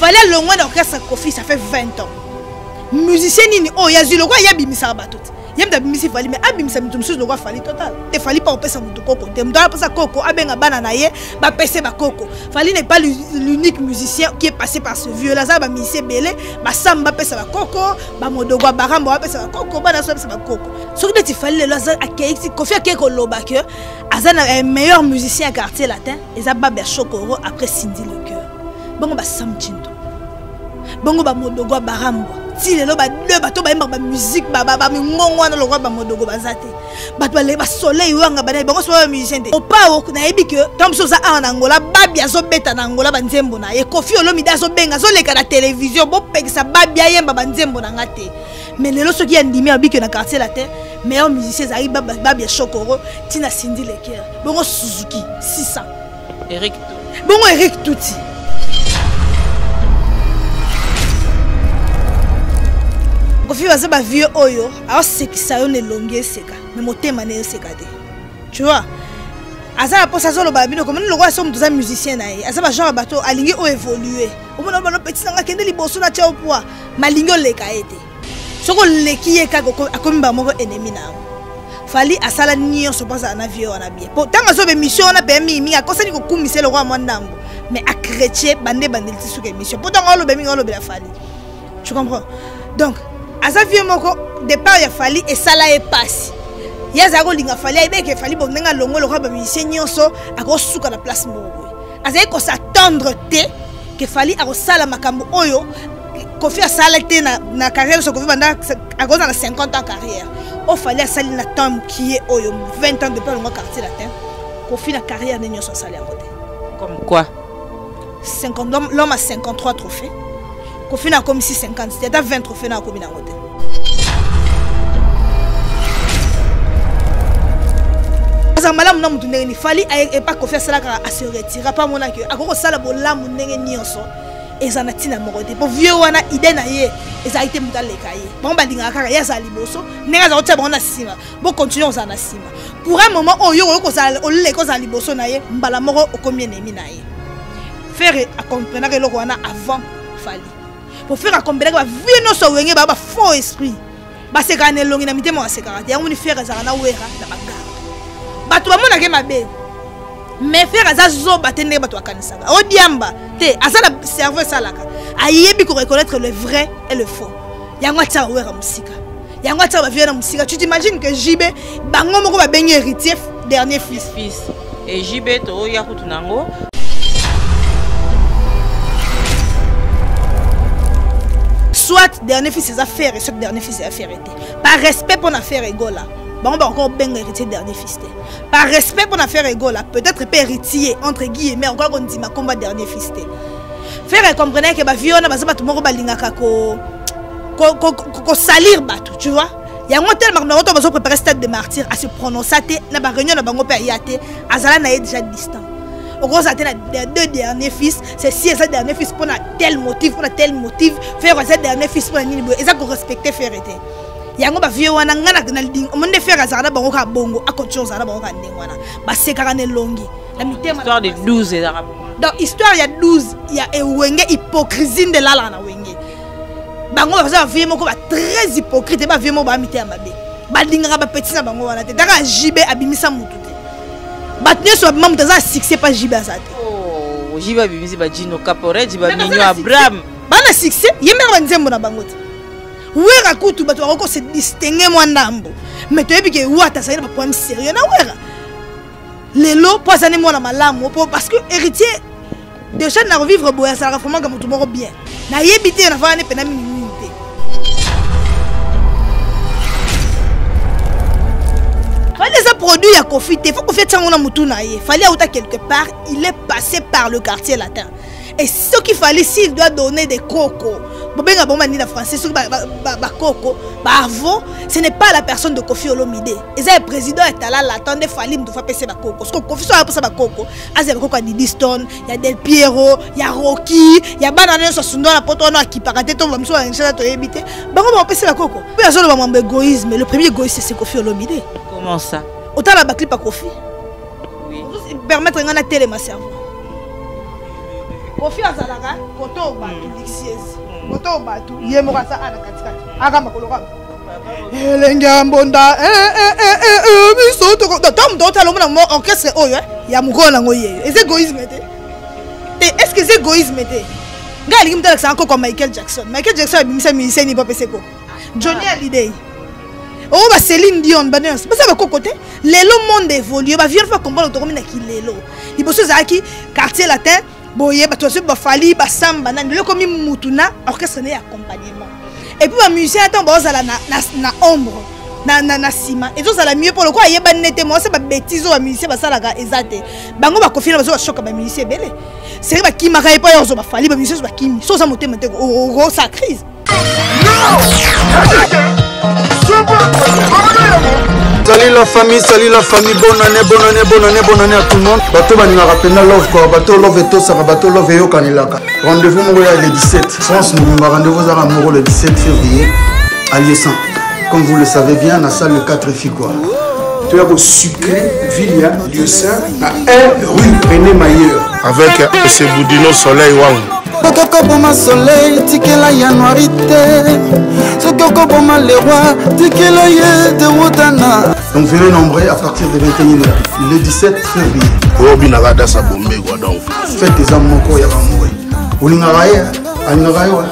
fale alongwa na orchestre kofi ça fait 20 ans musicien nini oyo yazwi lokola ye abimisaka bato te ye moto abimisi fali mais abimisa moto mosusu lokola fali total te fali mpa kopesa moto koko te moto apesa koko abenga bana na ye bapese bakoko fali n'est pas l'unique musicien qui est passé par ce vieux là aza bamusicien ebele basamu bapesa bakoko bamodogo ya barambo bapesa bakoko bana so bapesa bakoko soki neti fali lelo aza akei kofi akei koloba ke aza na eh, meilleur musicien ya quartier latin eza babe ya chokoro après sindi le bango ba sam chindo bango ba modogo barambwa ti lelo ba deux bato bayemba ba musique ba ba mingongo wana lokola ba modogo baza te bato balei ba soleil oyo anga banaye bango soba ba musicien te opao nayebi ke ntango mosusu oza awa na angola babi azobeta na angola banzembo na ye kofi olomide azobenga azoleka na televizio bopekisa babi ayemba banzembo na nga te mais lelo soki andimi alobi ke na quartier latin meilleur musicien ezalaki babi ya chokoro ntina sindi leker bongo suzuki 600 Eric Tuti. Bongo Eric Tuti. Kofi baza ba vieux oyo aosekisa yo na elongi eseka me motema na eseka te tu vois aza na mposa azoloba bino komoni lokola so moto aza musicien na ye aza bagenre bato alingi oyo évolue omona bano petit na nga kende liboso na tia opoi malingi oleka ye te soki oleki ye kaka akomi bango moko ennemi na yango fali asala nyonso mpo azala na vie wana bien mpo ntango azoba émission wana mpe mingi mingi akosani kokumisa ye lokola mwa ndambo mais acretien bande ebandeli ti suka émission mpo ntango oloba mingi olobela fali tu comprends donc aza vie moko départ ya fali esala ye mpasi ye azala kolinga fali ayebeke fali bo ndenge alongo lokola bamusicien nyonso akosuka na place moko azali ko s'attendre te ke fali akosala makambo oyo kofi asala te na, na carrière so kofi banda akozala na 50 ans carrière oyo fali asali na temps mokie oyo 20 ans depuis alonga quartier latin kofi na carrière nde nyonso asali yango te comme quoi 50 l'homme a 53 trophées kofi na akomisi 50 te ata 20 trophées na akomi na yango te aza malamu na motu ndenge nini fali epa kofi asalaka ase retira mpo amonaki akoki kosala bolamu ndenge nyonso eza na ntina moko te mpo vieux wana ide na ye ezalaki te moto aleka ye bango balingaka kaka ye azala liboso ndenge azala kotia bango na nsima bokontinue kozala na nsima pour un moment oyo okoki kozala oleka ozala liboso na ye mbala moko okomi enemi na ye ferre akomprenaka eloko wana avant fali pour faire combien ba vie no so wenge ba ba faux esprit ba seka na elongi na mitema basekaka te yango ni faire ezala na wera na bagarde bato bamonake mabe mais faire aza zoba te ndenge bato bakanisaka odiamba te aza na cerveau esalaka ayebi ko reconnaître le vrai et le faux yango atiaka wera mosika yango atika bavie na mosika tu t'imagine que jb bango moko babengi héritier dernier fils fils e jb toya kutu na yango soit dernier fils eza faire et soit dernier fils eza faire ete par respect mpo na faire egola bango bakoka kobenga héritier dernier fils te par respect mpo na faire egola peut-être mpe héritier entre guillemets okoka kondima komba dernier fils te faire ecomprenake bavie wana baza bato moko balingaka ko kosalir bato tu vois yango tele makambo yango to bazo prépare stade de martyr ase prononça te na baréunion na bango mpe aya te azala na ye déjà distant okozala te na deux dernier fils c'est si eza dernier fils mpo na tel motif mpo na tel motif fere eza dernier fils mpo na nini boye eza korespecte fere te yango bavieux wana ngai na lingi omoni nde fere azala na bango kaka bongo akontinue ozala na bango kaka ndenge wana basekaka na elongi na mitema histoire de 12 ezalaka donc histoire ya 12 ya ewenge hypocrisie nde elalaka na wenge bango baza bavie moko ba très hypocrite bavie moko baamite ya mabe balingaka bapeti na bango wana te taka jb abimisa motu te bato nyonso babima moto aza succès mpa jb aza te oh, jb abimisi bajino caporeji baminio abraham bana succès ye mpe banzembo na bango te wera kutu bato bakoki kose distingue mwa ndambo mai toyebi ke wata azali na baproblème sérieux na wera lelo mpo azali mwana malamu mpo parce que héritier Deschamps na revivre boye asalaka vraiment moto moko bien nayebi te nafana ne pena mingi mingi te fali eza produit ya kofi te fo kofi atiango na motu na ye fali auta quelque part il est passé par le quartier latin et soki fali s'il doit donner des coco bobenga bango banini na français soki bakoko baavo ce n'est pas la personne de kofi olomide eza ya président ya tala latin nde fali moto fo apesa bakoko soki kofi so aposa bakoko aza ya kokoka didiston ya del piero ya roki ya bana nyonso asundwa na poto wana akipaka te to bamisu banisala toyebi te bango bakopesela koko mpe azoloba mambo egoïsme le premier égoïste c'est kofi olomide comment ça otala baclip ya kofi permettre ngai natelema cerveau kofi azalaka koto bato lixieuse koto bato ye moko aza ana katikati akamba kolokaba elenge ya mbonda biso ntango moto otala omona mo orchestre oyo eh, ya mokolo nango ye eza égoïsme te te eh, est ce que eza égoïsme te ngai alingi moto alakisaka koko michael jackson michael jackson abimisa musicien ipo apese koko johnny alidei o oh, ba Céline Dion ba nurse basa ba koko te lelo monde évolue ba vieux va comprendre tokomi na kilelo liboso ezalaki quartier latin boye bato bazoyi bafali basamba nani lelo ekomi mutu na orchestre na ye accompagnement epuis bamusicien ya ntango baozala na, na, na ombre na, na, na nsima ezozala mieux mpo lokola ayebani ne te mwasi babetise oyo bamusicien basalaka eza te bango bakofi na bazo bashoka bamusicien ebele seke bakimaka ye mpo ayo ozo bafali bamusicien ozo bakimi so oza motema te okosala crise Salut la famille, salut la famille, bonne année, bonne année, bonne année, bonne année à tout le monde. Bato balingaka mpena love quoi, bato love etosaka, bato love eyokanelaka. Rendez-vous moko ya le 17. France mobimba rendez-vous ezaka moko le 17 février à Lieusaint. Comme vous le savez bien, na salle 4 fi quoi. toya kosucre ville ya Lieusaint na un rue René Mayer avec Esebudino Soleil Wang soki okoboma soleil tikela yanuari te soki okoboma lewa tikela ye te wotana donc venez nombreux à partir de 21 heures le 17 février oyo obinaka dasa bombe quoi donc fete eza moko ya bamoi olingaka ye alingaka yo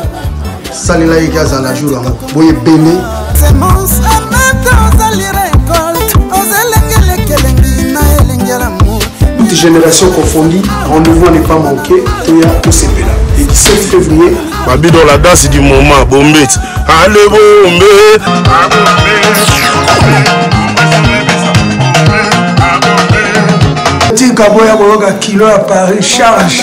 salela ye ke azala jour yango boye ebele toute génération confondue rendez-vous n'est pas manqué toya tosepela le 17 février babido la danse du moment bombeti ale bombe tika boya koyoka kilo ya paris charge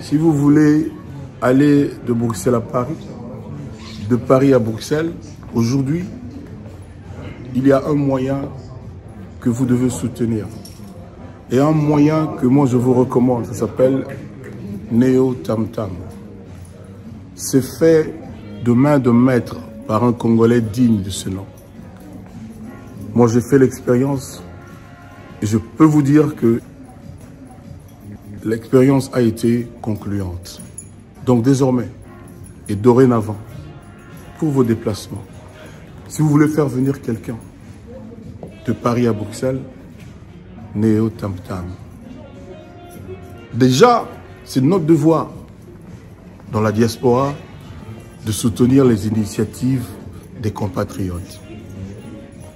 Si vous voulez aller de Bruxelles à Paris, de Paris à Bruxelles, aujourd'hui, il y a un moyen que vous devez soutenir. Et un moyen que moi je vous recommande, ça s'appelle Neo Tam Tam. C'est fait de main de maître par un Congolais digne de ce nom. Moi j'ai fait l'expérience et je peux vous dire que L'expérience a été concluante. Donc désormais et dorénavant, pour vos déplacements, si vous voulez faire venir quelqu'un de Paris à Bruxelles, Néo Tam Tam. Déjà, c'est notre devoir dans la diaspora de soutenir les initiatives des compatriotes.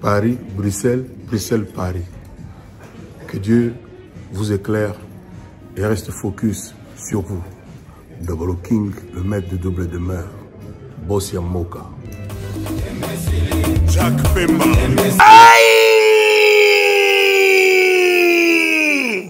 Paris, Bruxelles, Bruxelles, Paris. Que Dieu vous éclaire et reste focus sur vous. Double King, le maître de double demeure, Boss Yamoka. Jack Pemba.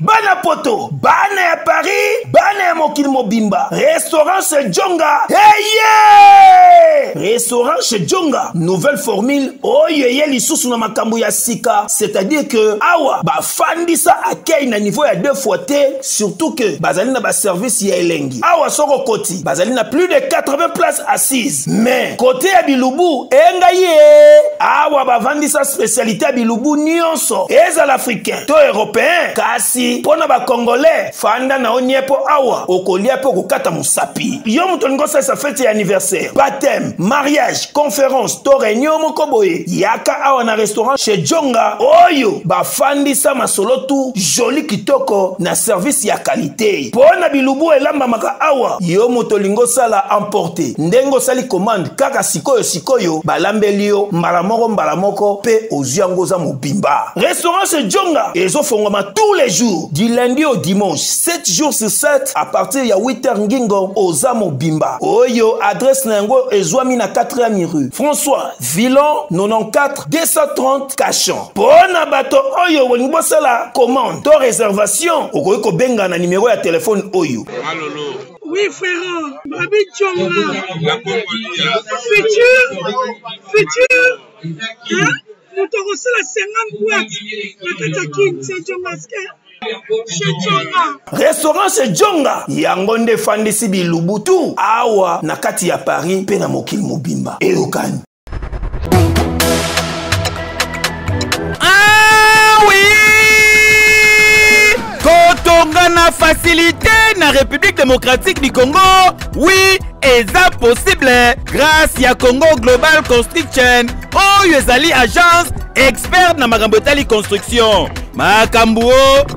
bana poto bana ya paris bana ya mokili mobimba restaurant se jonga eye hey, yeah! Restaurant chez Djonga, nouvelle formule oyo eye lisusu na makambo ya sika, c'est-à-dire que awa bafandisa accueil na niveau ya deux fois te, surtout que bazali na ba service ya elengi. Awa soko koti bazali na plus de 80 places assises. Mais kote ya bilubu enga ye awa bavandisa specialité ya bilubu nionso, ezala africain to européen kasi kasi mpo na bacongolais fanda na yo nie mpo awa okolia mpe okokata mosapi yo moto olingi osalisa feti ya anniversaire bateme mariage conference to reunion moko boye yaka awa na restaurant chez jonga oyo bafandisa masolo tu joli kitoko na service ya kalite mpo na bilubu elambamaka awa yo moto olingi osala emporte ndenge osali commande kaka sikoyo sikoyo balambeli yo mbala moko mbala moko mpe ozwi yango oza mobimba restaurant se jonga ezofongwama tous les jours du lundi au dimanche 7 jours sur 7 à partir ya 8 heures ngingo oza mobimba oyo adresse na yango ezwami na 4e rue françois villon 94 230 cachon mpo na bato oyo bolingi bosala commande to réservation okoki kobenga na nimero ya telefone oyo Oui, frérot. Babi Tchonga. Futur. Futur. Hein? moto akosala 50 boite na kati ya kin se jongaske restaurant se jonga yango nde efandisi bilubutu awa na kati ya paris mpe na mokili mobimba eyokani na facilité na république démocratique du congo oui eza possible grâce ya congo global construction oyo ezali agence expert na makambo etali construction makambo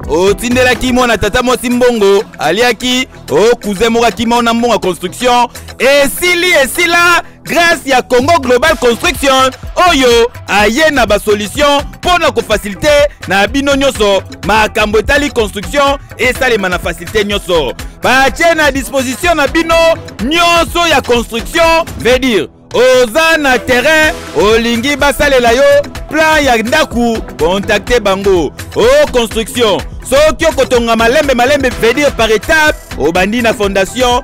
o otindelaki mwana tata mwasi mbongo aliaki okuze moko akima ona mbongo ya construction esili esila grâce ya Congo Global Construction oyo aye na ba solution mpo na kofasilite na bino nyonso makambo etali construction esalema na fasilite nyonso batie na disposition na bino nyonso ya construction veut dire oza na terrain olingi basalela yo plan ya ndako kontakte bango o construction soki okotonga malembe malembe veut dire par étape obandi na fondation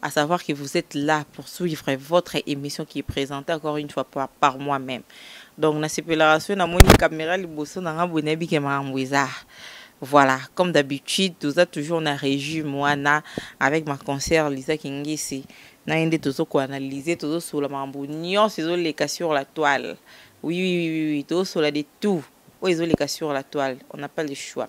à savoir que vous êtes là pour suivre votre émission qui est présentée encore une fois par, par moi-même. Donc, na séparation, na moni caméra liboso na nga boye nayebi ke makambo eza. Voilà, comme d'habitude, toza toujours na régie moana avec ma concert Lisa Kingisi. Na yende tozo ko analyser, tozo sola makambo nyonso ezo leka sur la toile. Oui, oui, oui, oui, oui, tozo sola de tout. Oyo ezo leka sur la toile. On n'a pas le choix.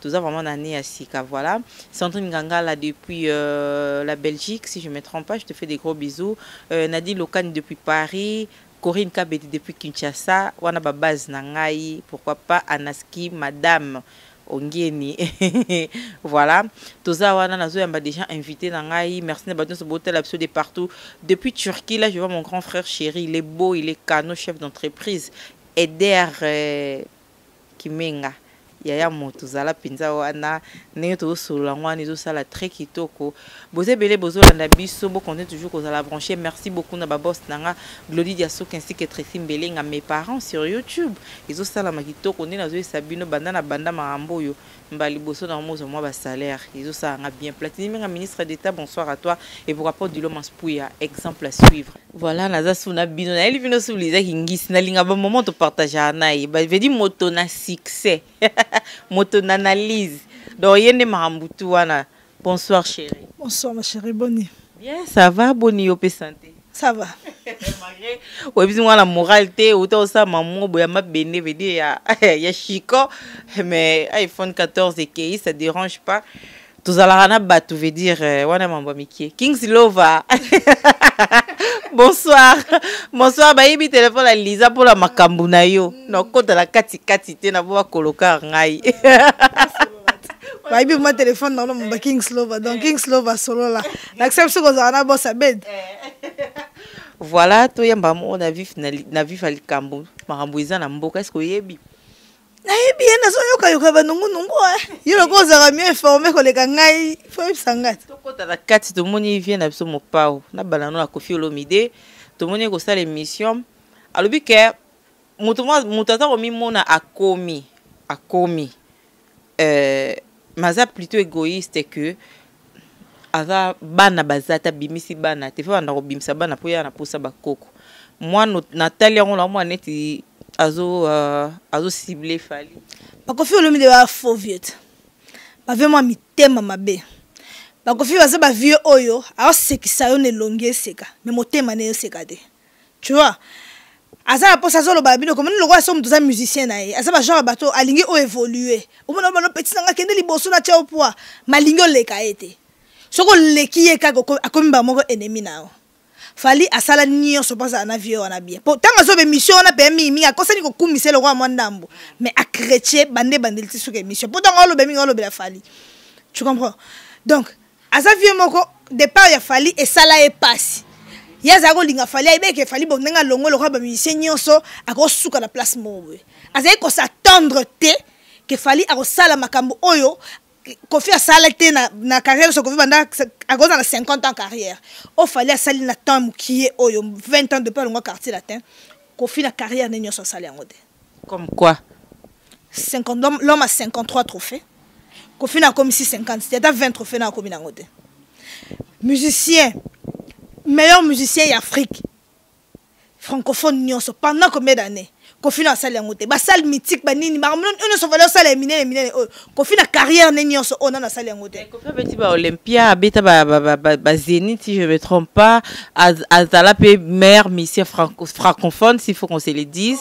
toza vraiment na année ya sika voilà Sandrine Gangala depuis euh, la Belgique si je me trompe pas je te fais des gros bisous euh, Nadine Lokani depuis Paris Corinne Kabedi depuis Kinshasa wana ba base na ngai pourquoi pas Anaski madame ongieni voilà toza wana nazoyamba déjà invité na ngai merci na bato nyonso botala biso de partout depuis turquie là je vois mon grand frère chéri il est beau il est cano chef d'entreprise eder euh, Kimenga yaya moto zala mpenza wana ndenge tozosolola yango wana ezosala très kitoko boza ebele bozolanda biso bokonte toujours kozala branche merci beaucoup na babos na nga glodi diasuka ainsi que tracy mbelenga mes parents sur youtube ezosalama kitoko nde nazoyesa bino banda na banda makambo oyo Mbala liboso na omo zwa mwa ba salaire ezo sala nga bien platini menga ministre d'etat bonsoir à toi et pour rapport du loma spuya exemple à suivre voilà naza sous na bino na elivino sous les aki ngisi na linga ba moment to partage na ye ba vedi moto na succès moto na analyse donc yende makambutu wana Bonsoir chérie. Bonsoir ma chérie, boni? Bien, ça va, boni yo pe santé. Ça va. Malgré oyebi mwana moral te outa osala mamu boya mabende veut dire ya ya chico mais iPhone 14 ekei ça dérange pas. Tozalaka na bato veut dire euh, wana mambo mikie. Kings Lova. bonsoir bonsoir bayibi telefone ya liza mpo na makambo na yo nakota na katikati te naboba koloka ngai bayebi ma telefone na olomba eh. king slova donc eh. king slova solola lakisa biso kozala na bosa bed eh. voilà toyamba moko na vif na vif ya likambo makambo eza na mboka eske oyebi nayebi ye nazoyokayoka banungunungu ye lokola ozalaka mio informe koleka ngai fo oyebisa ngai tokota na kati tomoni vie na biso mopao na balano na kofi olomide tomoni ye kosala émission alobi ke moto ata komimona akomi akomi Euh, maza plutôt égoïste que aza bana baza te abimisi bana te mpe banda kobimisa bana mpo ya na mposa bakoko mwana natali yango na mwana neti azo uh, azo cible fali bakofi olomi de ba faux vieux te bavie mwa mitema mabe bakofi baza bavie oyo aosekisa yo na elongi eseka me motema na ye oseka te tu vois aza na mposa azoloba na bino komoni lokola so moto aza musicien na ye aza bagenre ya bato alingi oyo évolue omona bano peti na nga kende liboso na tiao poi malingi oleka ye te soki oleki ye kaka akomi mbala moko ennemi na yo fali asala nyonso mpo azala na vie wana bien mpo ntango azoba émission wana mpenza mingimingi akosani kokumisa eloko ya mwa ndambo mais acretie bande ebandeli ti suka émission mpo ntango aloba mingi alobela fali tu comprends donc aza vie moko départ ya Fally esala ye pasi ye azali kolinga fali ayebeki efali bo ndenge alongo lokola bamusicien nyonso akosuka na place moko boye azali kosattendre te ke fali akosala makambo oyo kofi asala te na, na carrière nyonso kofi banda akozala na 50 ans carrière oyo fali asali na temps mokie oyo 20 ans depuis alongwa quartier latin kofi na carrière nde nyonso asala yango te Comme quoi 50, l'homme a 53 trophées. Kofi na comme 50, c'est à 20 trophées na comme nangote. Musicien, meilleur musicien d'Afrique. Francophone nionso pendant combien d'années? Kofi na salle ngote. Ba salle mythique ba nini? Ba mnon on se valait salle minene minene. kofi na carrière ne nyonso oyo nani asali yango te kofi abeti ba olympia abeta ba, ba, ba, ba, ba zenith si je me trompe pas Az- azala mpe maire musicien franco- francophone s'il faut qu'on se le dise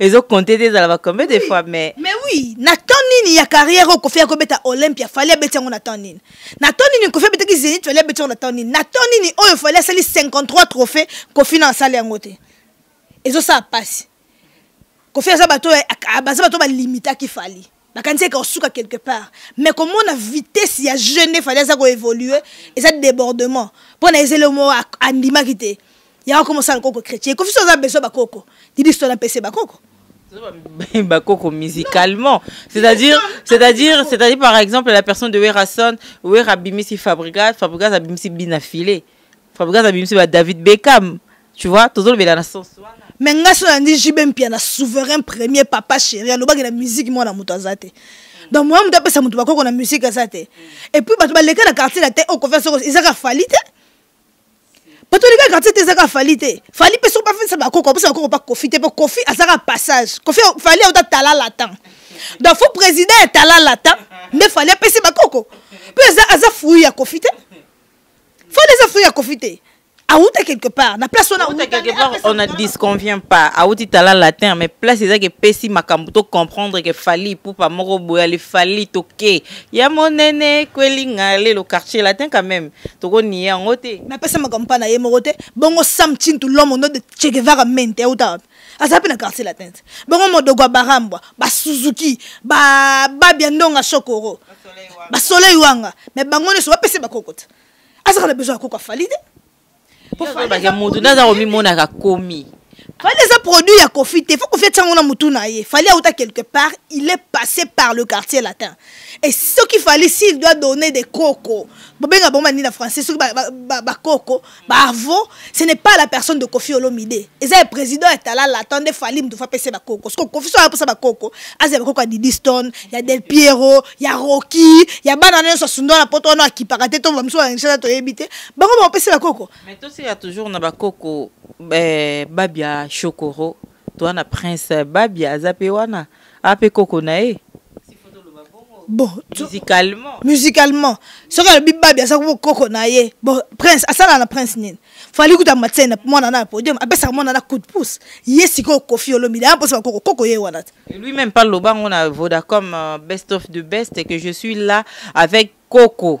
ezokonte te ezala ba combien de fois mais mais oui na temps nini ya carrière oyo kofi akobeta olympia fali abeti yango na temps nini na temps nini kofi abetaki zenith fali abeti yango na temps nini na temps nini oyo fali asali 53 trophée kofi na asali yango te ezosala mpasi kofi aza bato baza bato balimitaki fali nakanisi eke osuka quelque part mais komona vitesse ya jeune nde fali aza koévolue eza débordement mpo na ezele mo andimaki te yango koma osala koko chrétien kofi so aza besoin bakoko didisto na mpese bakoko bakoko musicalement c'est-à-dire c'est-à-dire c'est-à-dire par exemple la personne de werrason werra bimisi fabrigas fabrigas abimisi bina filet Fabregas abimisi ba David Beckham. Tu vois, tozo lobela na sens wana. Mais nga so na ndi JB Mpiana souverain premier papa chéri alobaki na musique mwana moto aza te. Donc mwana moto apesa moto bakoko na musique aza te. Et puis bato baleka na quartier na te o confiance soko ezaka fali te. Bato baleka quartier te ezaka fali te. Fali pe soko bafesa bakoko, bafesa bakoko pa kofi te po kofi azaka passage. Kofi fali auta talala temps. Donc faut président ya talala temps. Nde fali apesi bakoko. Pe aza aza fruit ya kofi te. fally eza fruit ya kofi te awuta quelque part na place wana awuta quelque part on ne disconvient pas awuti tala latin mais place eza ke pesi makambo to comprendre ke fali pupa moko boya le fali toke ya monene kwelinga lelo quartier latin quand même toko ni yango te na pesa makambo pa na ye moko te bongo sam chintu lomo no de Che Guevara mente awuta wapi azala mpe na quartier latin te bongo modogo ya barambwa basuzuki bababi ya ndonga shokoro basoleil wanga me bango nyonso bapese bakoko te azaka na besoin ya koko afali te moto naza komimonaka komi fali eza produit ya kofi te fo kofi atyango na motu na ye fali auta quelque part il est passé par le quartier latin et soki fali s'il doit donner des koko bobenga bango banini na français soki bakoko ba, ba, ba Barvo, ce n'est pas la personne de Kofi Olomide. Et c'est le président et talala, attendez Falim de faire passer bakoko. Parce que Kofi soit pour ça bakoko. Azé bakoko à Didi Stone, il y a Del Piero, il y a Rocky, il y a Banane sur Sundo la poto on a qui paraté ton vamso en chat to éviter. Bakoko va passer bakoko. Mais toi c'est toujours na bakoko eh, babia chokoro. to wana prince babia aza pe wana ape koko na ye bon musicalement musicalement soki alobi babi aza koko na ye bon prince asalaka na prince nini fali kuta matene mwana na podium apesaka mwana na coup de pouce ye sikoyo kofi olomide aya mposa bakoko koko ye wana te lui même pas loba ngo na vodacom euh, best of the best que je suis là avec koko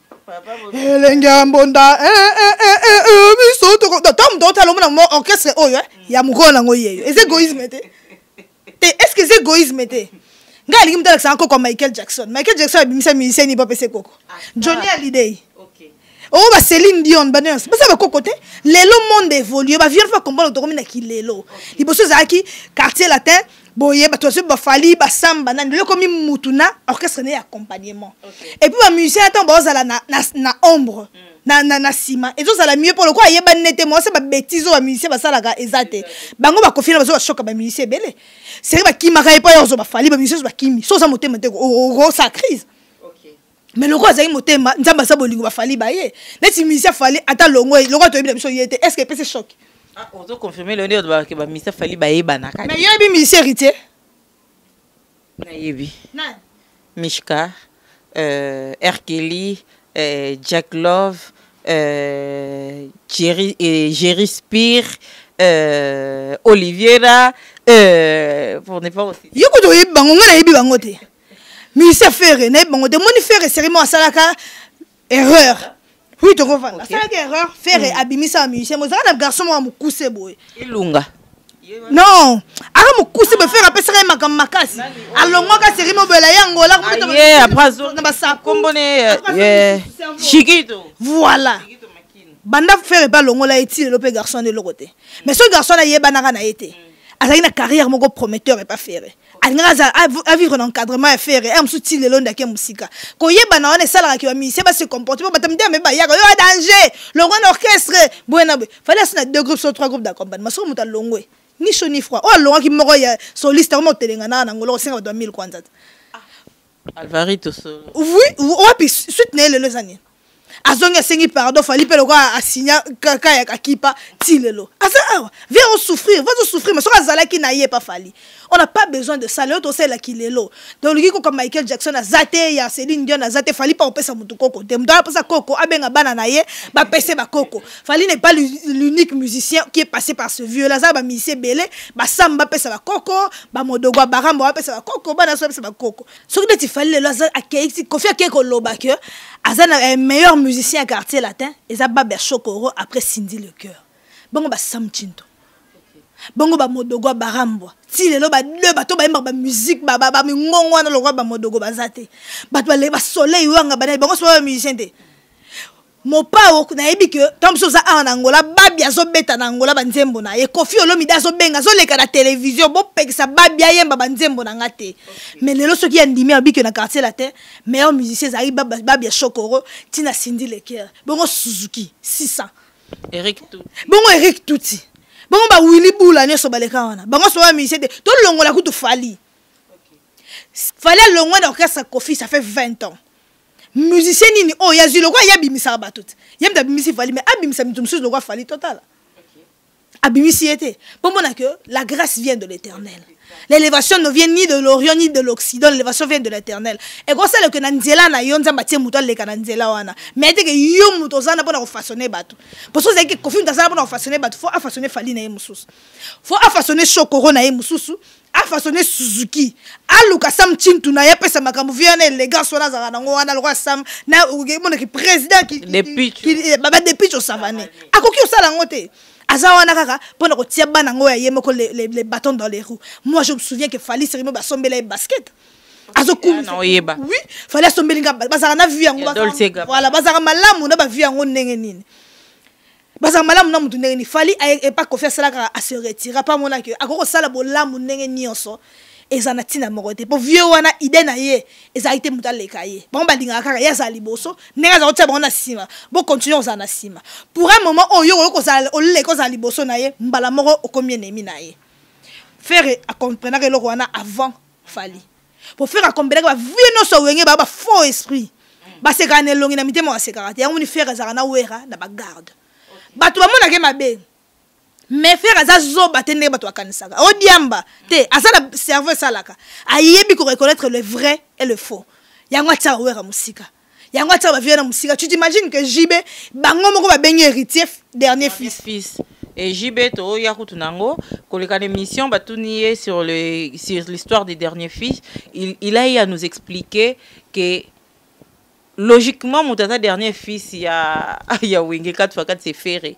elenge ya mbonda biso ntango moto otala omona mo orchestre oyo eh, ya mokolo nango yeyo eza egoïsme te te est ce que eza egoïsme te ngai alingi motalakisanga koko michael jackson michael jackson abimisa musicien ipo apesa koko ah, johnny ah. alidei oyo oh, ba céline dion bana nyonso baza bakoko te lelo monde évolue baviole fa comprendre tokomi na kilelo liboso ezalaki quartier latin boye bato bazoyi bafali basamba nani lelo ekomi mutu na orchestre na ye ya accompagnement epuis bamusicien ya ntango baozala na, na, na ombre mm. na, na, na nsima ezozala mieux mpo lokola ayebani ne te mwasi babetise oyo bamusicien basalaka eza te bango bakofina bazo bashoka bamusicien ebele seke bakimaka epai oyo ozo bafali bamusicien ozo bakimi so oza motema te okosala crise me lokola azali motema nzambe aza bolingo bafali baye neti misi afali ata longo lokola toyebi na biso ye te est ce que epesi choke ah, ozo confirme leo nde olobaka ke bamisi afali bayebanaka me yebi misi héritier nayebi mishka euh, erkeli euh, jack love euh, jerry, euh, jerry spear euh, oliviera euh, pour ne pas aussi yo kutu oyebi bango ngai nayebi bango te musicien ferre nayebi bango te omoni ferre serie moko asalaka erreur oui tokovanda asalaka erreur ferre mm. abimisa bamusicien mozalaka na garçon moko ya mokuse boye elunga non aka mokuse boye ferre apesaka ye makambo makasi alongwaka serie mobela ye angola na basakombo ne chikito voilà banda ferre mpe alongola ye ti lelo mpe garçon wana eloko te mais soki garçon wana ayebanaka na ye te mm. azalaki na carrière moko prometteur epa ferre alingaka azala avivre na encadrement ya fere ya mosusu ti lelo ndaki ya mosika koyebana wana esalaka ke bamisie base comporte po bato mitema mebe bayaka yo ya danger longwe na orchestre boye na boye fali asi na deux groupes so trois groupes d'accompagnement soki moto alongwe ni chaud ni froid oyo alongaki moko ya soliste yango motelenga naa na ngolo kosenga bato ya mille kwanza te Alvarito solo. Oui, wapi suite na lelo eza nini? azongi asengi pardon fali mpe lokola asinya kaka ya kakipa ti lelo aza awa vers osouffrir vas osouffrir mais soki azalaki na ye pa fali on n'a pas besoin de ça lelo tosalelaki lelo toluki koko michael jackson aza te ya celine dion aza te fali mpa kopesa motu koko te motu apesa koko abenga bana na ye bapese bakoko Fally n'est pas l'unique musicien qui est passé par ce vieux. Lazare ba musicien belé, ba samba pesa ba koko, ba modogwa baramba ba pesa ba koko, ba naso pesa ba koko. Ce que tu fallait Lazare a keiki, kofi a keiko loba que azana un eh, meilleur musicien à quartier latin, et ça ba chokoro après Cindy le cœur. Bon ba sam chinto. bongo bamodogwa barambwa ti lelo bade bato bayemba bamusike bamingongo wana lokwa bamodogo baza te bato basoleil wanga bana bango soba bamusicien te mopao nayebi ke ntango mosusu oza awa na angola babi azobeta na angola banzembo na ye kofi olomide azobenga azoleka na televizio bopekisa babi ayemba banzembo na nga te mais lelo soki andimi abiki na quartier latin meilleur musicien ezalaki babi ya shokoro ntina sindi leker bongo suzuki 600 eric tuti bongo eric tuti bongo bawili bula nyonso baleka wana bango nyonso baya musicien te tolongola kutu fali fali alongwa na orchestre kofi ça fait 20 ans musicien nini oyo oh, ya zwi lokola ye abimisaka bato te ye mpe abimisi fali mais abimisa mito mosusu lokola fali totala abimisi ye te mpo mona que la grâce vient de l'éternel l'élévation ne vient ni de l'orient ni de l'occident l'élévation vient de l'éternel ekosala ke na nzela na yo nzambe atie moto aleka na nzela wana mais eteke yo moto oza na mpona kofaçonne bato mpo so ozalaki kofi moto aza na mpona kofaçonne bato fo afaçonne fali na ye mosusu fo afaçonne shokoro na ye mosusu afasone suzuki aluka sam chintu na ye apesa makambo vie wana elegance wana azalaka nango wana lokola sam na omonaki président eh, badepicho savane akoki kosala yango te aza wana kaka mpo na kotia bana yango ya ye moko le baton dans les roues moi je me souviens que fali serimo basombela ye basket azokumisa oui fali asombeli nga bazalaka na vie yango voilà bazalaka malamu na bavie yango ndenge nini baza malamu na mutu ndenge ni fali epa kofi asalaka ase retira pa mona ke akoki kosala bolamu ndenge nyonso eza na ntina moko te mpo vieux wana ide na ye ezalaki te moto aleka ye bango balingaka kaka ye azala liboso ndenge azala kotia bango na nsima bokontinue kozala na nsima pour un moment oyo okoki kozala oleleki ozala liboso na ye mbala moko okomi enemi na ye ferre akomprenaka eloko wana avant fali pour faire akombelaka ba vie no so wenge ba ba faux esprit ba seka na elongi na mitema wa seka te yango ni faire azaka na wera na ba garde bato bamona ke mabe mais faire aza zoba te ndenge bato bakanisaka odiamba te aza na cerveau esalaka ayebi ko reconnaître le vrai et le faux yango atiaka wera mosika yango atika bavie na mosika tu t'imagine que jb bango moko babengi héritier dernier fils, fils. Et JB Toya Kutunango, koleka l'émission Batounie sur le sur l'histoire des derniers fils, il, il a eu à nous expliquer que logiquement mon tata dernier fils il y a il y a Wenge 4x4 c'est ferré.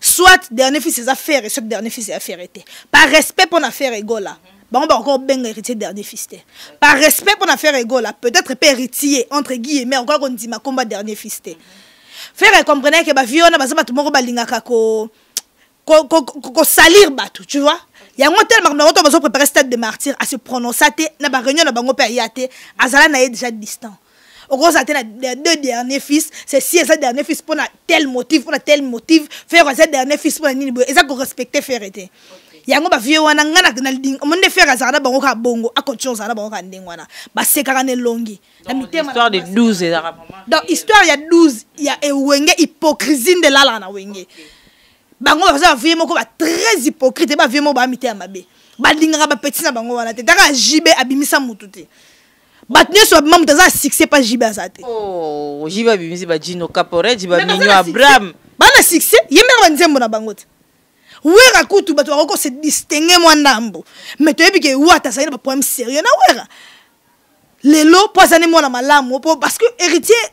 soit dernier fils eza ferre soit dernier fils eza ferre te par respect mpo na ferre egola mm -hmm. bango bakoki kobenga héritier dernier fils te par respect mpo na faire egola peut-être mpe héritier entre guillemets okoki kondima komba dernier fils te faire comprene ke bavie wana baza bato moko balingaka ko kosalir bato tu vois yango tele makambo yango to bazo prépare stade de martyr à se prononça te na baréunion na bango mpe aya te azala na ye déjà distant okozala te na deux dernier fils ceci eza dernier fils mpo na tel motif mpo na tel motif ferre eza dernier fils mpo na nini boye eza korespecte ferre te yango bavieux wana ngai omoni nde ferre azala na bango kaka bongo acontinue ozala na bango kaka ndenge wana basekaka na elongi na mitema donc histoire ya 12 ya ewenge hypocrisie nde elalaka na wenge bango baza bavieux moko ba très hypocrite bavieux moko baa mitema mabe balingaka bapetisi na bango wana te taka jibe abimisa motu te bato nyonso babima moto aza na succès mpa jibe aza te oh, jibe abimisi bajino caporage baminio abraham bana succès ye mpe banzembo na bango te wera kutu bato bakoki kose distingue mwa ndambo mai toyebi ke wata azali na baproblème sérieux na wera lelo mpo azali mwana malamu mpo parce que héritier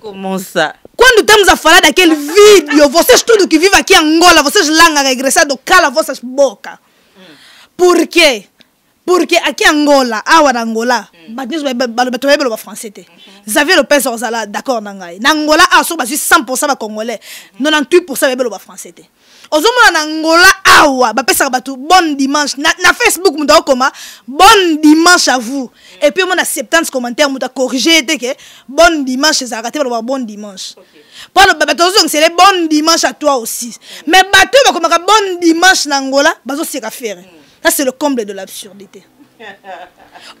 Comment ça? Quando estamos a falar daquele vídeo, vocês tudo que vive aqui em Angola, vocês lá na regressado, cala vossas boca. Por quê? Porque aqui em Angola, awa na Angola, bato nyonso baloba toyebi loba français te. Xavier Lopez ozala d'accord na ngai. Na Angola awa soki bazwi 100% ba congolais, 98% bayebi loba français te. ozomona na ngola awa bapesaka bato bonne dimanche na, na facebook moto akokoma bonne dimanche à vous et puis omona 70 commentaire moto acorrige ye te ke bonne dimanche ezalaka te balobaka bonne dimanche mpo aloba bato ozongisele bonne dimanche à toi aussi mais bato oyo bakomaka bonne dimanche na ngola bazoseka fere ça c'est le comble de l'absurdité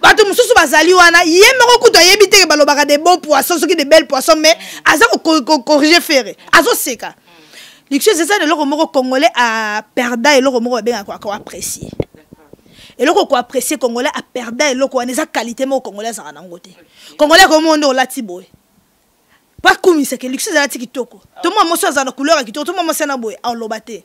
bato mosusu bazali wana ye moko kutu ayebi te ke balobaka de beau poisson soki de belle poisson mais aza kocorrige fere azoseka ko, ko, luxueuse eza na eloko moko congolais aperda eloko moko babengaka kaka koapprécie eloko koapprécie congolais aperda eloko wana eza qualité moko congolais azalaka nango te congolais akomona nde olati boye bakumisaka elixi ezalati kitoko ah. tomona mosi azala na couleur ya kitoko tomona mosi ana boye aloba te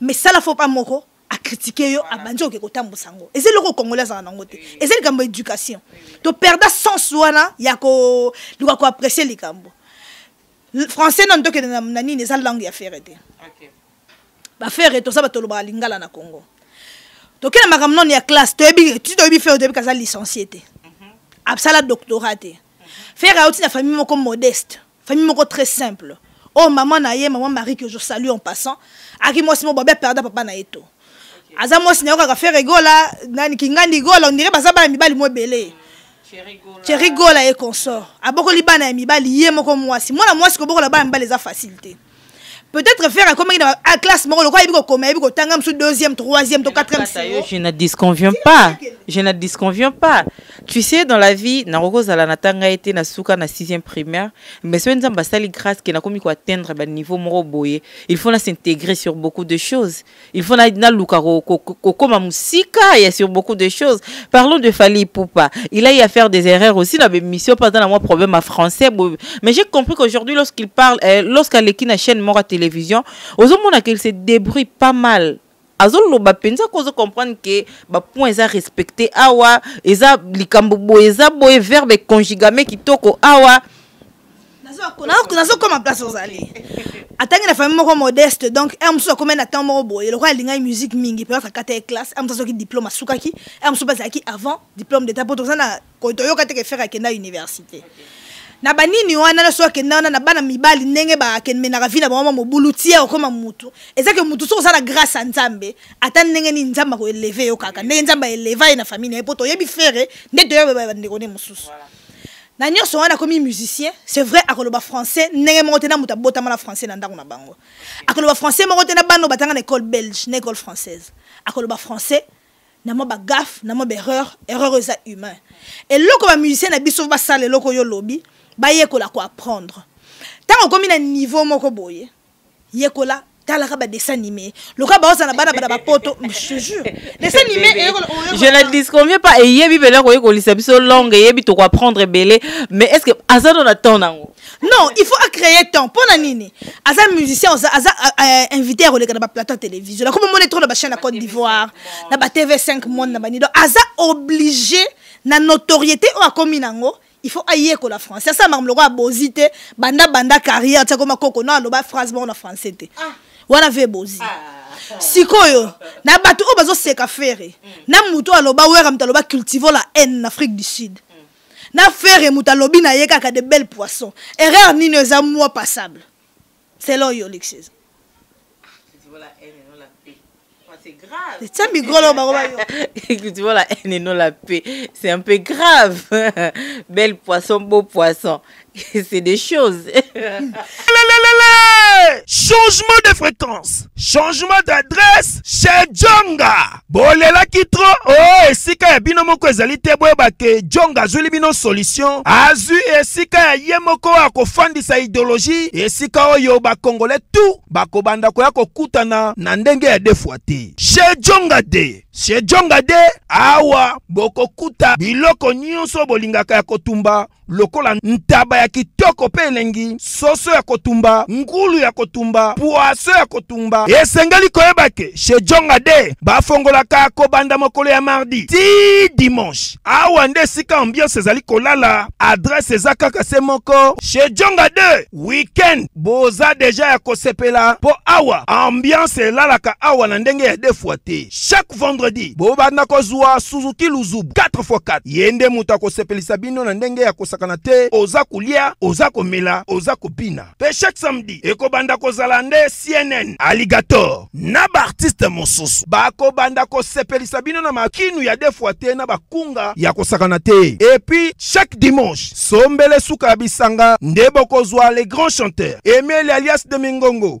mais mhm. sala fo pa moko akritike yo abandi oke kotambusa yango eza eloko congolais azala nango te eza likambo ya éducation toperda sens wana ya koluka koapprécie likambo français nanu tokende na, na nini eza langue ya fere te okay. bafere toza bato olobaka lingala na congo tokende makambo nano ya classe toyebi ti toyebi fere toyebi kaza licencie te mhm. asala doctorat te mhm. fere auti na famille moko modeste famille moko très simple oyo oh, mama na ye mama marie que je salue en passant aki mwasi moko babe aperda papa na ye to aza mwasi na yo kaka fere gola nani kingandi gola ondire baza bana mibali mo ebele cheri gola ye consort abokoli bana ya mibali ye moko mwasi mwana mwasi kobokola bana mibali eza facile te peut-être faire akomaki na classe moko lokola ayebi kokoma ayebi kotanga mosusu deuxième troisième to quatrième je ne disconviens pas je ne disconviens pas Tu sais, dans la vie, Naroko Zala Natanga était na souka na 6e primaire, mais ce nzamba basali grâce que nakomi ko atteindre ba niveau moro boye, il faut na s'intégrer sur beaucoup de choses. Il faut na na luka ko ko ko koma musika ya sur beaucoup de choses. Parlons de Fally Ipupa. Il a eu à faire des erreurs aussi na mission pas dans moi problème à français, bo- mais j'ai compris qu'aujourd'hui lorsqu'il parle euh, lorsqu'Aleki na chaîne moro à télévision, aux hommes qu'il se débrouille pas mal azoloba mpenza ko ozo comprendre ke bapoint eza respecte awa eza likambo boye eza boye verbe conjugame kitoko awa nazokoma place ozali atangi na famille moko modeste donc r mosusu akomai na temps moko boye lokola alingaki musique mingi peut-être akata ye classe r mosusu azoki diplôme asukaki r mosusu mpe azalaki avant diplôme d'état mpo toza na kotoyoka te ke ferre akenda université okay. na banini wana na soki akenda wana na bana mibali ndenge bakenmenaka vi na bango ma mobulu tie okoma mutu eza ke mutu soki oza na grâce ya nzambe ata ndenge nini nzambe akoeleve yo kaka ndenge nzambe aeleva ye na famille na ye mpo toyebi ferre nde toyebi bandeko nde mosusu na nyonso wana akomi musicien c'est vrai akoloba français ndenge moko te na moto abotama na français na ndako na bango akoloba français moko te na bana batanga na école belge na école française akoloba français na mwa ba gaffe na mwa ba erreur erreur oyo eza humain eloko ba musicien na biso basala eloko oyo olobi bayekola koapprendre ntango okomi na niveau moko boye yekola talaka ba dessin animé lokola baoza na bana bana bapoto dessin animé je ne disconvie pas eyebi mpenza koyekolisa biso langue eyebi tokoapprendre ebele mais est ce que aza no na temps nango non il faut acréer temps mpo na nini aza musicien aza euh, invité ya koleka na baplateau ya télévision nakomi omona trop na bachaine ya côte d'ivoire na ba tv 5 monde na banido aza obligé na notoriété oyo akomi nango il faut ayekola français asala makambo lokola bozi te banda banda carrière tiakoma koko no aloba phrase moko na français te ah. wana ve bozi ah. sikoyo na bato oyo bazoseka fere na moto aloba wera moto aloba cultivo la haine na afrique du sud na ferre moto alobi na ye kaka de belle poisson erreur nini eza moi passable selon yo lexis C'est ça, mais gros, Tu vois la haine et non la paix. C'est un peu grave. Bel poisson, beau poisson. c'est des choses changement de fréquence changement d'adresse chez jonga bolelaki tro o oh, esika ya bino moko ezali te boyeba ke jonga azwili bino solution azwi esika ya ye moko oyo akofandisa ideologie esika oyo bakongole tu bakobanda koya kokutana na ndenge ya defwa te chez jonga de chez jonga de awa bokokuta biloko nyonso bolingaka ya kotumba lokola ntaba ya kitoko mpe elengi, soso ya kotumba, ngulu ya kotumba, pwaso ya kotumba. Esengeli koyeba ke chez Jonga de bafongolaka kobanda mokolo ya mardi ti dimanche. Awa nde esika ambiance ezali kolala, adresse eza kaka se moko chez Jonga de. Weekend boza deja ya kosepela mpo awa ambiance elalaka awa na ndenge ya defwa te. Chaque vendredi bobanda kozwa suzuki luzubu 4x4 ye nde moto akosepelisa bino na ndenge ya kosakana te oza kolia oza komela oza kobina mpe chaque samedi ekobanda kozala nde cnn alligator na baartiste mosusu bakobanda kosepelisa bino na makinu ya defwa te na bakunga ya kosakana te epuis chaque dimanche sombele suka ya bisanga nde bokozwa le grand chanteur emeli alias de mingongo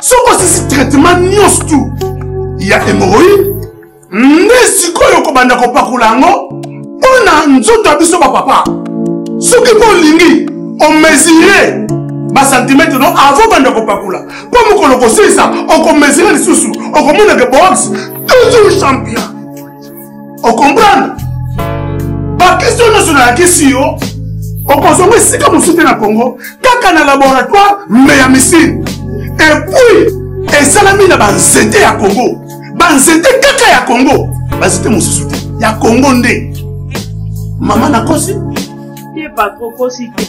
soki osisi traitement nyonso tu ya hémorroïde nde sikoyo okobanda kopakola yango mpo na nzoto ya biso bapapa soki mpo olingi omesire basantimetre no avant banda kopakola mpo mokolo kosilisa okomesire lisusu okomonake box toujours champion okomprendre bakestio nyonso nayakisi yo okozonga esika mosusu te na congo kaka na laboratoire mbe ya misile epuis esalami na banzete ya congo banzete kaka ya congo banzete mosusu te ya congo nde mama nakosi te patro kosi te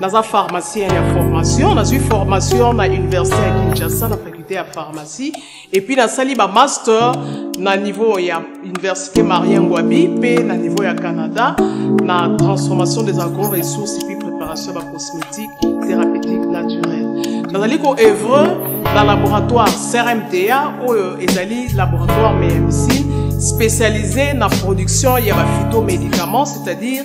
naza pharmacien ya formation nazwi formation na université ya kinshasa na faculté ya pharmacie epuis nasali bamaster na niveau ya université marien ngwabi mpe na niveau ya canada na transformation des agro ressources epuis préparation ya bacosmétique thérapeutique naturelle nazali koevre na laboratoire crmta oyo ezali laboratoire meamicine spécialisé na production ya baphytomédicaments c'est-à-dire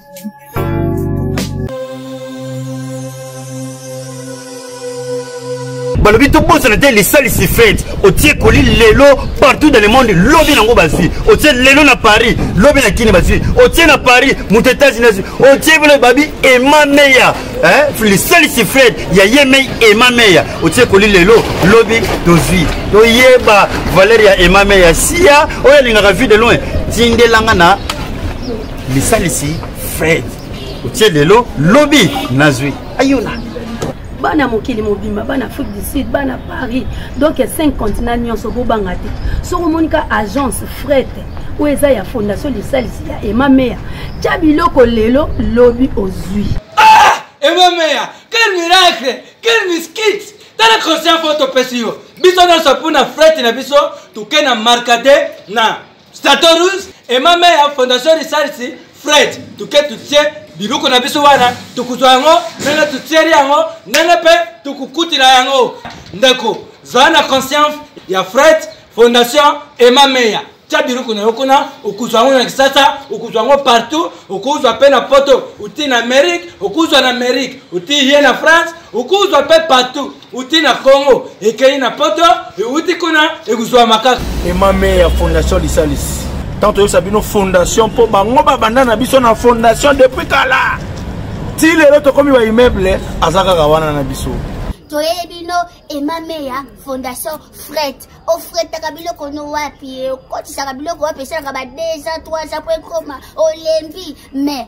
balobi tobosana te lisalisi fete otie koli lelo partout dans le monde lobi nango bazwi otie lelo na paris lobi na kini bazwi otie na paris moto etats-unis azwi otie bino babi ema meya lisalisi fred ya ye mei ema meya otie koli lelo lobi tozwi toyeba valeur ya ema meya sia oyo alingaka vue de loin tindelanga na lisalisi fred otie lelo lobi nazwi ayona bana mokili mobimba bana afrique du sud bana paris donc 5 continent nyonso bobanga te soki omoni ka agence frete oyo eza ya fondation lisalisi ya ema meya tya biloko lelo lobi ozwi ah! ema meya quel miracle quel miskit tala conscient fo topesi yo biso nyonso mpona frete na biso toke na markade na Statorus emame ya fondation risalisi fred tuke tutie biloko na biso wana tokozwa yango ndenge totieli yango ndenge mpe tokokutila yango ndeko zala na conscience ya fred fondation emameya tya biloko na yo kuna okozwa yango na kisasa okozwa yango partout okozwa mpe na poto otii na amérique okozwa na amérique otii ye na france okozwa mpe partout uti na congo ekei na poto euti kuna ekozwa makaka emame ya fondation lisalisi ntango toyebisa bino fondation mpo bango babanda na biso na fondation depuis kala ti lelo tokomi ba immeuble aza kaka wana na biso toyebi bino emame ya fondation fret ofretaka biloko no wapi okotisaka biloko wapi esalaka ba 2 ans 3 ans po ekoma olembi mais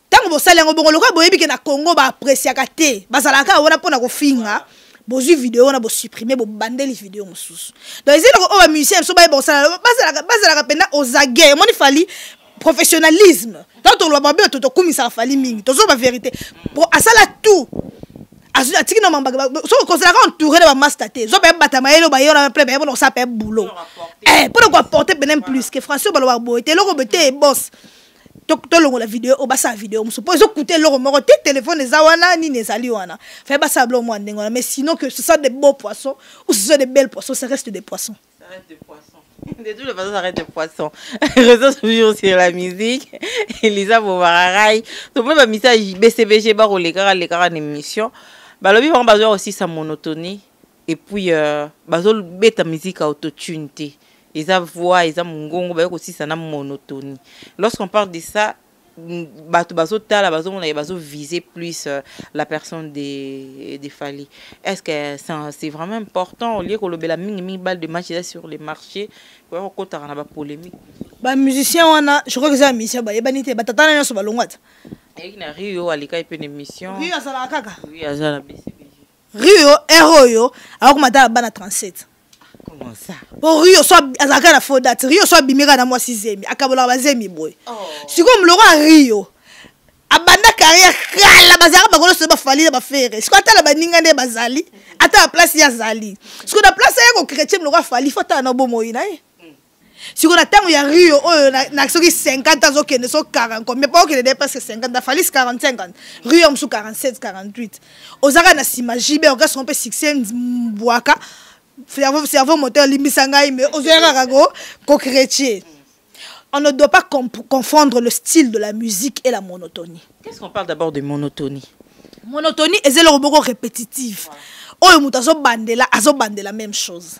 ntango bosali yango bongo lokola boyebi ke na congo baapresiaka te bazalaka kaka wana mpo na kofinga bozwi video wana bosupprime bobandeli video mosusu donc eza eloko oyo bamusicien biso bayeba kosala bazalaka mpenza ozage omoni fali professionnalisme ntango toloba babe to tokumisaka fali mingi tozoloba verité po asala tout atiki na mambaka soki kozalaka entouré na bamasta te zo baye bata mayele baye wana ple baye mpona kosala pe boulot mpo na koapporte benen plus ke français balobaka boye te eloko boye te ebos tolongola to video oyo basala video mosusu mpo ezokute eloko moko te telefone eza wana nini ezali wana faye basala biloko mwa ndenge wana mais sinon que ce soit de beau poisson ou ce soit de belle poisson ça reste de poisson de toute façon, ça reste de poisson. Restons toujours sur la musique. Elisa Bovararay. Donc, même un message BCBG, Baro, les gars, les gars, en émission. Balobi, on va aussi sa monotonie. et puis euh, bazo beta musique autotune te eza voix eza mongongo baye kosisa na monotonie lorsqu'on parle de ça bato bazotala bazomona ye bazovise plus euh, la personne de, de fali est ce que c'est vraiment important olie kolobela mingimingi balle de match eza sur le marché koya kokotaka na bapolémique bamusicien wana je crois que eza ya musicien bayebani te batatana nyonso balongwata ayeki na rio alekaki mpe na émission rio azalaka kaka rio aza na bcbg rio heure oyo akokoma tala bana 37 comment ça po rio so azalaka na faux date rio so abimi kaka na mwasi zemi akabolaka bazemi boye oh. sikoyo moloko ya rio abanda carrière kala bazalaka bango nyonso bafali na bafere sikoyo ata na baninga nde bazali ata na place ye azali sikoyo na place aye kokretien moloko afali fo atala na bomoi na ye siko na ntango ya rio oyo na soki 50 azokende so 40 combien po okende de presque 50 na falis 45 rio mosusu 47 48 ozaka na nsima jibe okasongo mpe succès mbwaka cerveau, cerveau moteur limbisa ngai mais ozoyaka ko ko chrétien on ne doit pas confondre le style de la musique et la monotonie qu'est-ce qu'on parle d'abord de monotonie monotonie ezela eloko moko répétitive oyo moto azobandela azobandela même chose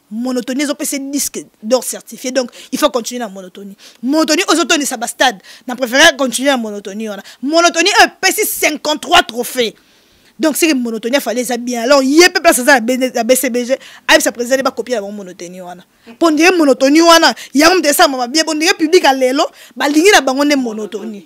monotonie ezopesa ye disque d'or certifié donc il faut continuer na monotonie monotonie ozotondisa bastade na préféré continuer na monotonie wana monotonie oyo epesi 53 trophée donc seke monotonie afale eza bien alors ye mpe place aza na bcbg ayebisa président nde bakopia na bango monotonie wana mpo ndenge monotonie wana yango moto esalama babie mpo ndenge publika lelo balingi na bango nde monotonie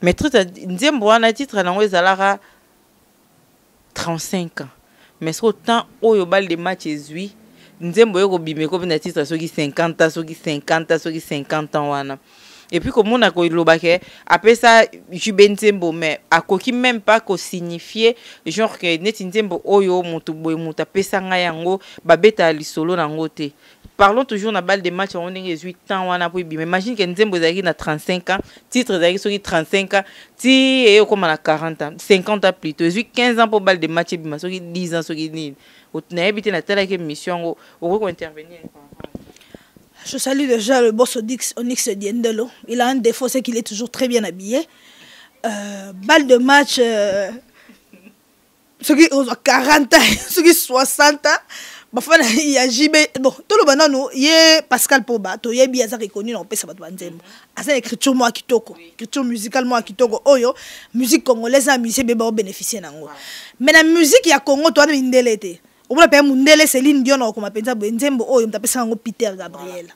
mais titre nzembo wana titre nango ezalaka 35 ans mais soki temps oyo bale de match ezwi nzembo oyo ekobima ekomi na titre soki 50 ans soki 50 ans soki 50 ans wana epuis komona koloba ke apesa jube nzembo mais akoki meme pas kosignifie genre ke neti nzembo oyo motu boye motu apesa ngai yango babeta lisolo na yango te Parlons toujours na balle de match yango ndenge ezwi temps wana mpo ebima imagine ke nzembo ezalaki na 35 ans titre ezalaki soki 35 ans ti eye okóma na 40 ans 50 ans plutôt ezwi 15 ans mpo balle de match ebima soki 10 ans soki nini nayebi te natalaki émission yango okoki kointervenir Je salue déjà le boss Odix, Onyx Diendelo. Il a un défaut, c'est qu'il est toujours très bien habillé. Euh, balle de match, euh, soki ozwa 40 ans soki 60 ans bafana ya jb bon toloba nanu ye pascal poba toyebi aza reconnu na kopesa bato banzembo aza na écriture mwa kitoko écriture musicale mwa kitoko oyo musique congolaise na musicien beba obénéficie na yango mais na musique ya congo to wana mindele te omona mpe mondele celine dion na kokoma mpenza boye nzembo oyo moto apesaka yango peter gabriela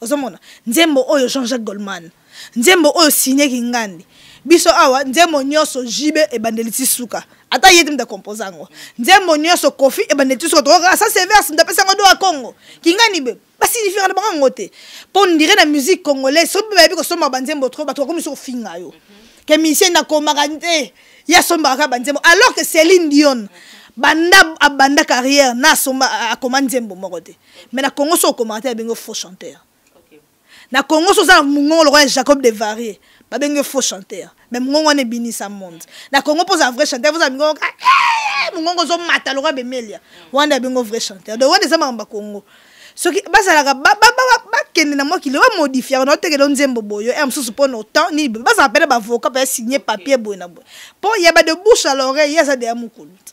ozomona nzembo oyo jean jacques goldman nzembo oyo signe kingandi biso awa nzembo nyonso jibe ebandeli ti suka ata ye te moto akompoze yango nzembo nyonso kofi ebandeli ti suka tokokaka sa severse moto apesi yango do ya congo kingani be basignifiaka na bango yango te mpo ndire na musique congolaise soki mpe bayebi kosomba banzembo tro bato bakomi so kofinga yo ke misie nakomaka te ye asombaka kaka banzembo alors ke celine dion banda abanda carrière na asomba akoma nzembo moko te mais na congo so okomaka te babengi faux chanteur na congo so oza na mongongo lokola jacob de varie babengi faux chanteur mais mongongo wana ebinisa monde na congo mpo oza vrai chanteur ozala mingongo ah, eh, eh, mongongo ozomata lokola bemelia wana ebengo vrai chanteur donc wana eza makambo ya congo soki bazalaka bakende na mwa kilo bamodifiaka naotekela nzembo boyo ya eh, mosusu mpo na otemp nini boye bazala mpena bavoka mpe asigne papier boye na boye mpo ya ba de bouche à l'oreille ye aza deya mokolo te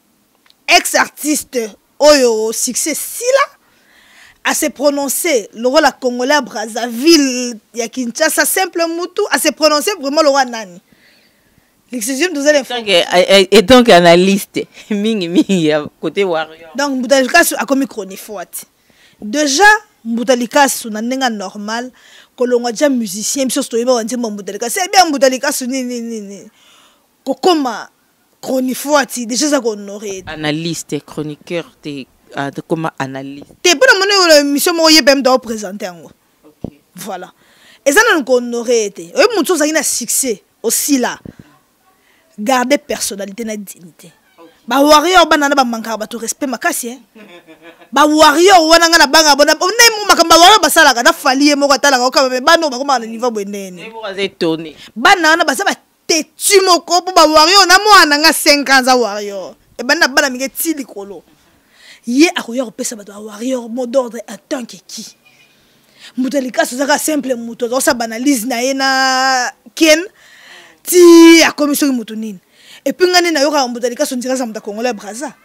ex artiste oyo succès sila à se prononcer lokola congolais ya brazzaville ya kinshasa simple mutu à se prononcer vraiment lokola nani l'excision tozali et donc analyste mingi mingi ya côté warrior donc mbuta likasu akomi chronifuati déjà mbuta likasu na ndenge normal kolongwa ja musicien biso toyebaka nzembo mbuta likasu ebia eh mbuta likasu nini nini kokoma chronifuati deja eza kohonore ye analyste chroniqueur te akoma ah, analyste te mpo na moni oyo émission moko ye pemda opresente yango voilà eza nanu kohonore ye te oyebi motu ozalaki na succès osila garde personnalité na dignité bawarrior bana na bamankaka bato respect makasi eh? bawarrior wana ngai nabanga bona makambo bawarrior basalaka na fali ye moko atalaka okaba me bana oyo bakomaka na niveau boye ndene bana wana baza te tu moko mpo ba warrior na mwana na nga 5 ans aza warrior ebandi na bana mike ti likolo ye akoya kopesa bato ya warrior mot d'ordre en tant que qui moto ya likasi ozaka simple moto azakosala baanalyse na ye na ken ti akomi soki moto nini epuis ngai nde nayokaka moto ya likasi ondikasa moto ya congolais ya braza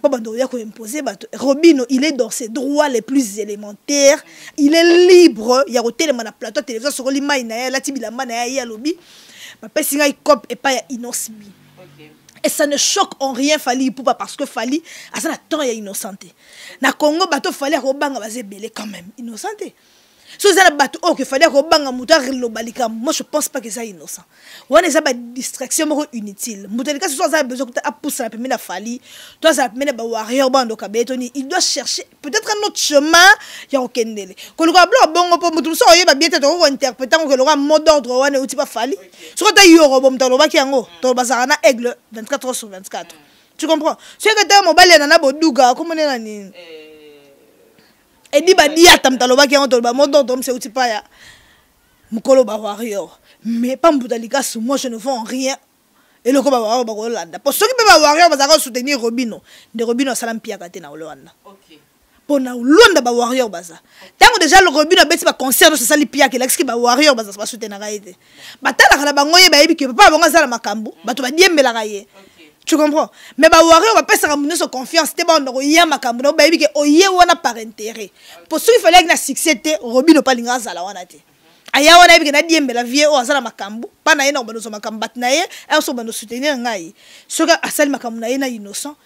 Pas bando ya ko imposer bato. Robino, il est dans ses droits les plus élémentaires. Il est libre ya ko telema na plateau télévision soko li mai na ya lati bilamba na ya ya lobi. Ba pesi ngai cop et pas ya Innoss B. Et ça ne choque en rien Fali Ipupa parce que Fali a ça temps ya innocenté. Na Congo bato Fali a ko banga bazé belé quand même. Innocenté. so eza na bato oyo kefali akobanga moto aloba likambo moi je pense pas que eza innocent wana eza badistraction moko inutile moto alikasi so aza na besoin kuta apusana pembe na fali to azala pembe na bawarrior bandoka beye to nini il doit chercher peut-être un autre chemin ya kokendele koluka blo bongo mpo moto mosusu akoyeba bien te tokoki kointerprete yango keloka mot d'ordre wana euti bafali soki ata yorobo moto alobaki yango to bazalaka na aigle 24 heures sur 24 tu comprends soki ata mobali ya nana boduga akomonela nini eh. edi badiata moto alobaki yango toloba moto tomse uti paya mokolo ba warrior mais pa mbuta likasu moi je ne vends rien eloko ba warrior bakolanda mpo soki mpe ba warrior bazalaka soutenir robino nde robino asala mpiaka te na olanda okay. mpo na olonda bawarrior baza ntango deja loko bino abeti baconcert nyonso esali piaka elakisiki bawarrior baza basutenaka ye te batalaka na bango ye bayebi ke papa bango aza na makambo bato badiembelaka ye tu comprends mais bawari oyo bapesaka moto nyonso confiance te baonda koya makambo na bayebi ke oye wana par intérêt mpo soki fali ayaki na succès te robino mpe alinga azala wana te aya wana ayebike nadiembela vie oyo aza na makambo mpa na ye na kobanda ozwa makambo bato na ye ayoso kobanda osoutenir ngai soki asali makambo na ye na innocent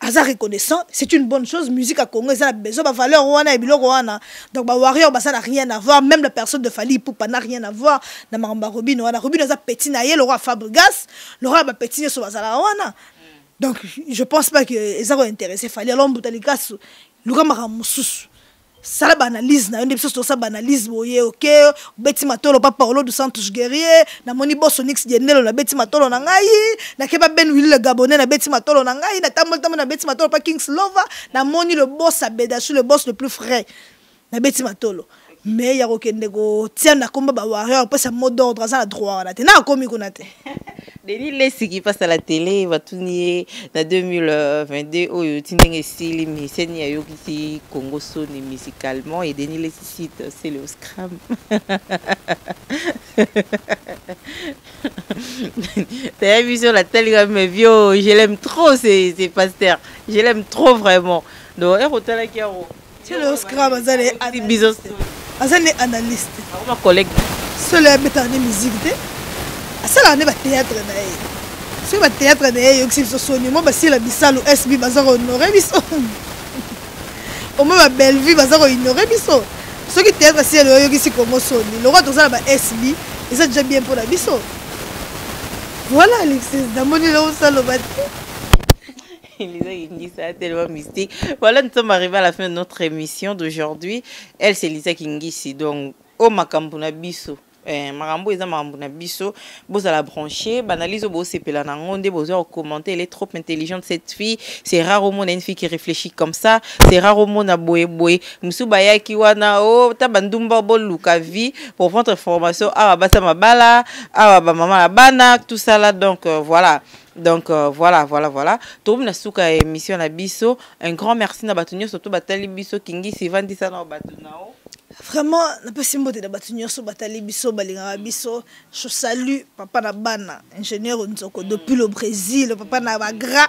aza reconnaissant c'est une bonne chose musique à congo eza na besoin bavaleur wana ya biloko wana donc bawarrior baza na rien à voir même la personne de fali ipupa na rien à voir na makambo ya robino wana robino aza petit na ye lokola fabrigas lokola bapetit nyonso bazalaka wana donc je pense pas que eza kointeresse fali alors mbuta likasu luka makambo mosusu sala baanalyse na yo nde biso tosala baanalyse boye oke obeti matolo pa paolo du santos guerrier namoni boso nix diendelo nabeti matolo na ngai nakeba ben wili le gabonais nabeti matolo na ngai natamboli tamboli nabeti matolo pa kings lova namoni le bos abeda sur le bos le plus frais nabeti matolo mais ya kokende kotia na komba bawarrior opesa mot d'ordre aza na droit wana te nakomi kuna te Denis Lessi qui passe à la télé va tourner na 2022 oyo ti ndenge esili musicien ya yokisi Congo soni musicalement et Denis Lessi cite c'est le scram T'as vu sur la télé mais vieux je l'aime trop c'est c'est pasteur je l'aime trop vraiment donc et rotala qui a Chelo Oscar baza les analystes. Baza les analystes. Ba collègue. Solo ya beta ne musique te. Asala ne ba théâtre na ye. Soki ba théâtre na ye yokisi biso soni mo basila bisalu SB baza ko honorer biso. Omo ba Bellevue baza ko ignorer biso. Soki théâtre selo oyokisi Congo soni. Lokwa tozala ba SB eza déjà bien mpona biso. Voilà Alexis, namoni leo osaloba te. Lisa tellement mystique. Voilà, nous sommes arrivés à la fin de notre émission d'aujourd'hui. Elle, c'est Lisa Kingisi. Donc, au oh, Makambu na biso. Eh, makambo eza makambo na biso bozala branche banalyse oyo bosepela na yango nde bozwa kokommente elle est trop intelligente cette fille c'est rare omona une fille qui réfléchit comme ça c'est rare omona boye boye mosusu bayaki wana o oh, ta bandumba boluka vie pour votre formation awa basa mabala awa bamama ya bana tout ça là donc euh, voilà donc euh, voilà voilà voilà tokomi na suka ya émission na biso un grand merci na bato nyonso to batali biso kingisi evandisa na bato nao vraiment napesi mbote na bato nyonso batali biso balingaka biso je salue papa na bana ingénieur nzoko depuis le brésil papa na bagra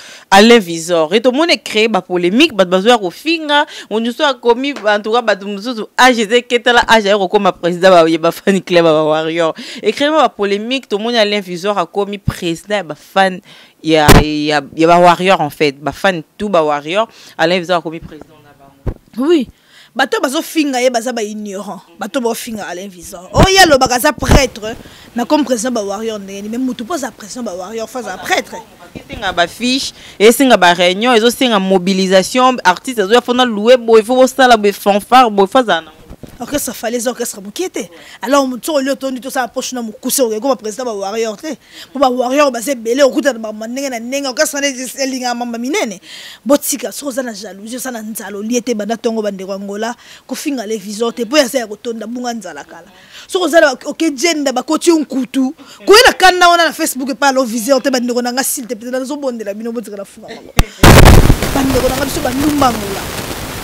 Alain Visor et tout le monde crée ba polémique ba bazo ya kofinga on soit commis en tout cas ba mususu âge était ketala âge ya kokoma président ba ba fan club ba warrior et crée ba polémique tout le monde Alain Visor a commis président ba fan ya ya ya ba warrior en fait ba fan tout ba warrior Alain Visor a commis président na bango oui bato bazofinga ye baza baignorant bato baofinga alain visor oyo oh, ye alobaka aza prêtre na comme président bawarrior ndenge nini me motu mpo aza président bawarrior fo aza prêtre esenga bafiche esenga baréunion ezosenga mobilisation artiste azoya fo na loue boye fo bosala boye fanfare boye fo azala nango orchestre fale eza orchestre moke te alors soki olio tondi tosala poche na mokuse okekoma président bawarrior te mpo ba warrior baza ebele okuta na bamba ndenge na ndenge okasa na elingaka mamba minene botika soki oza na jalousie oza na nzala olie te banda ntongo bandeko ya ngola kofinga le visor te mpo yaza ya kotonda bunga nzala kala soki oza na oke jenda bakoti yo nkutu koyela kanda wana na facebook epa alo viseur te bandeko na nga silte mpenza nazobondela bino botikala bandeko na nga biso banumbangola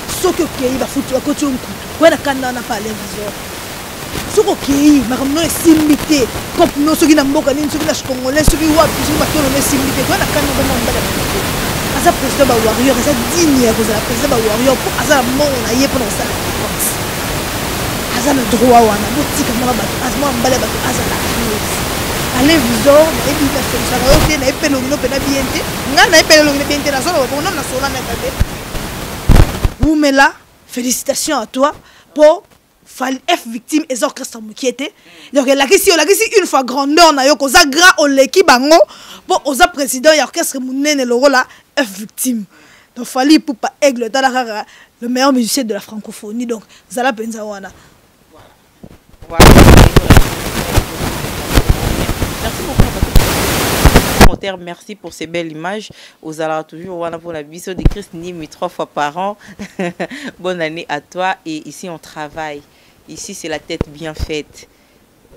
soki okei bafuti bakoti yo nkutu oya na kanda wana pa televiseur soki okei makambo no esimbi te cope no soki na mboka nini soki na congolais soki wapi soki batolo no esimbi te oya na kanda wana mbala aza président ba warrior aza digne ya kozala président ba warrior mpo aza na mbongo na ye mpo na kosala aza na droit wana botika mwa bato mwa mbala bato azala alezi alain visor nayebi nasolisaka yo te nayebi mpe elongi no mpena bien te ngai nayebi mpe elongi na bien te nazoloba bongo nano nasola na kate wumela félicitation à toi mpo fali f victime eza orchestre mokie te donc elakisi olakisi une fois grandeur na yo koza grand oleki bango mpo oza président ya orchestre monene lokola f victime donc fallait pour pas aigle talara le meilleur musicien de la francophonie donc zala penza wana voilà merci beaucoup merci pour ces belles images. Aux alors toujours, on pour la vision de Christ Nimi trois fois par an. Bonne année à toi. Et ici, on travaille. Ici, c'est la tête bien faite.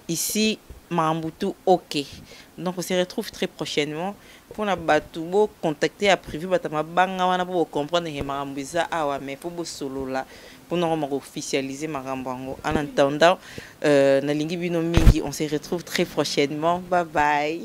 ici makambo tu ok donc on se retrouve très prochainement mpona bato bocontacte ya privé bato ya mabanga wana mpo bocomprendre ke makambo eza awa mai mpo bosolola mpona koma koofficialise makambo yango en attendant euh, nalingi bino mingi on se retrouve très prochainement bye bye